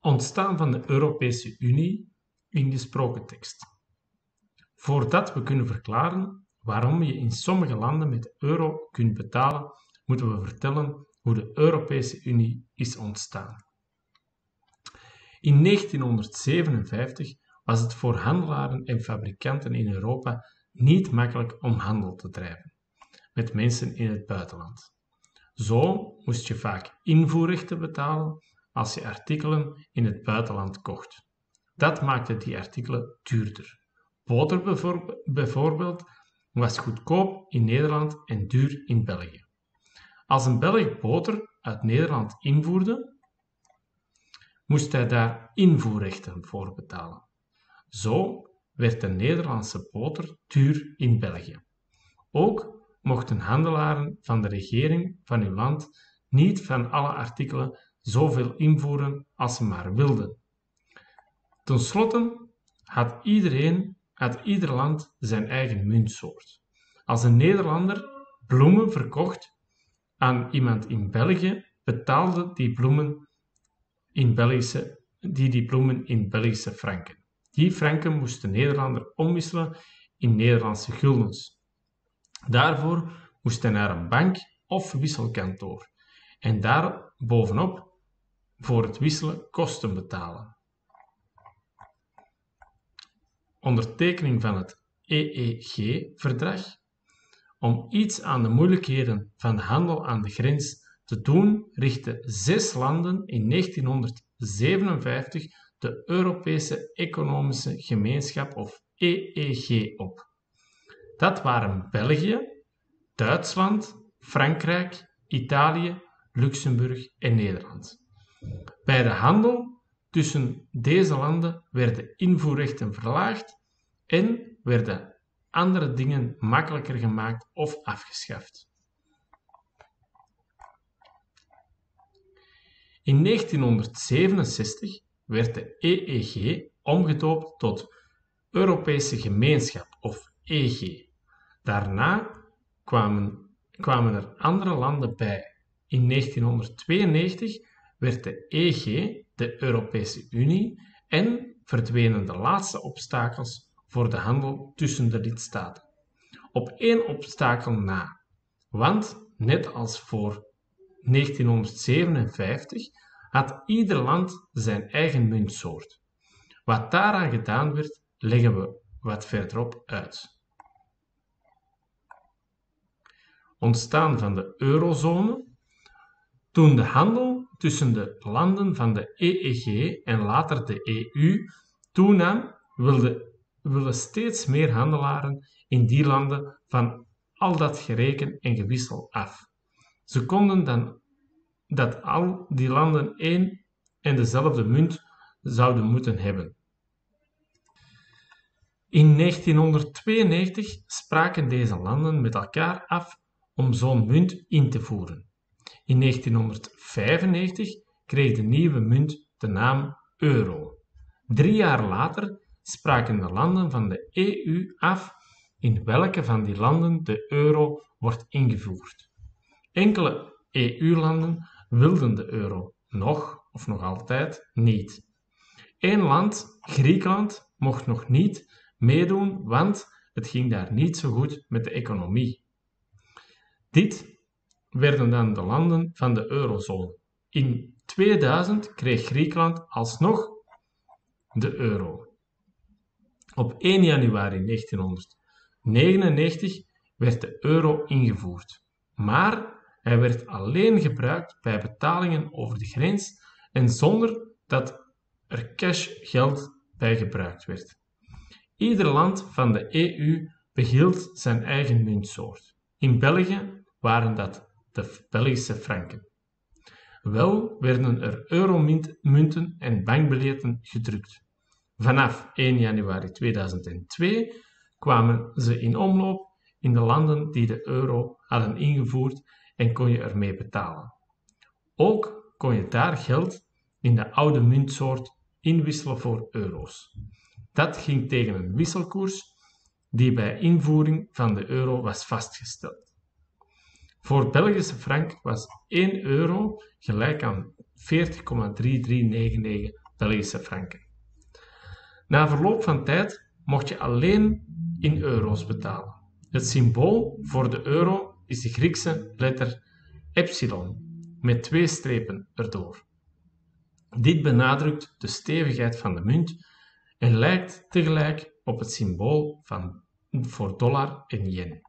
ontstaan van de Europese Unie in gesproken tekst. Voordat we kunnen verklaren waarom je in sommige landen met de euro kunt betalen, moeten we vertellen hoe de Europese Unie is ontstaan. In 1957 was het voor handelaren en fabrikanten in Europa niet makkelijk om handel te drijven met mensen in het buitenland. Zo moest je vaak invoerrechten betalen als je artikelen in het buitenland kocht. Dat maakte die artikelen duurder. Boter bijvoorbeeld was goedkoop in Nederland en duur in België. Als een Belg boter uit Nederland invoerde, moest hij daar invoerrechten voor betalen. Zo werd de Nederlandse boter duur in België. Ook mochten handelaren van de regering van uw land niet van alle artikelen zoveel invoeren als ze maar wilden. Ten slotte had iedereen, had ieder land zijn eigen muntsoort. Als een Nederlander bloemen verkocht aan iemand in België, betaalde die bloemen in Belgische, die die bloemen in Belgische franken. Die franken moest de Nederlander omwisselen in Nederlandse guldens. Daarvoor moest hij naar een bank of wisselkantoor en daar bovenop voor het wisselen kosten betalen. Ondertekening van het EEG-verdrag. Om iets aan de moeilijkheden van de handel aan de grens te doen, richtten zes landen in 1957 de Europese Economische Gemeenschap of EEG op. Dat waren België, Duitsland, Frankrijk, Italië, Luxemburg en Nederland. Bij de handel tussen deze landen werden invoerrechten verlaagd en werden andere dingen makkelijker gemaakt of afgeschaft. In 1967 werd de EEG omgedoopt tot Europese Gemeenschap of EG. Daarna kwamen, kwamen er andere landen bij. In 1992 werd de EG de Europese Unie en verdwenen de laatste obstakels voor de handel tussen de lidstaten. Op één obstakel na, want net als voor 1957 had ieder land zijn eigen muntsoort. Wat daaraan gedaan werd, leggen we wat verderop uit. ontstaan van de eurozone, toen de handel tussen de landen van de EEG en later de EU toenam, wilden, steeds meer handelaren in die landen van al dat gereken en gewissel af. Ze konden dan dat al die landen één en dezelfde munt zouden moeten hebben. In 1992 spraken deze landen met elkaar af om zo'n munt in te voeren. In 1995 kreeg de nieuwe munt de naam euro. Drie jaar later spraken de landen van de EU af in welke van die landen de euro wordt ingevoerd. Enkele EU-landen wilden de euro nog of nog altijd niet. Eén land, Griekenland, mocht nog niet meedoen, want het ging daar niet zo goed met de economie. Dit werden dan de landen van de eurozone. In 2000 kreeg Griekenland alsnog de euro. Op 1 januari 1999 werd de euro ingevoerd, maar hij werd alleen gebruikt bij betalingen over de grens en zonder dat er cash geld bij gebruikt werd. Ieder land van de EU behield zijn eigen muntsoort. In België waren dat de Belgische franken. Wel werden er euromunten en bankbiljetten gedrukt. Vanaf 1 januari 2002 kwamen ze in omloop in de landen die de euro hadden ingevoerd en kon je ermee betalen. Ook kon je daar geld in de oude muntsoort inwisselen voor euro's. Dat ging tegen een wisselkoers die bij invoering van de euro was vastgesteld. Voor Belgische frank was 1 euro gelijk aan 40,3399 Belgische franken. Na verloop van tijd mocht je alleen in euro's betalen. Het symbool voor de euro is de Griekse letter epsilon met twee strepen erdoor. Dit benadrukt de stevigheid van de munt en lijkt tegelijk op het symbool van, voor dollar en yen.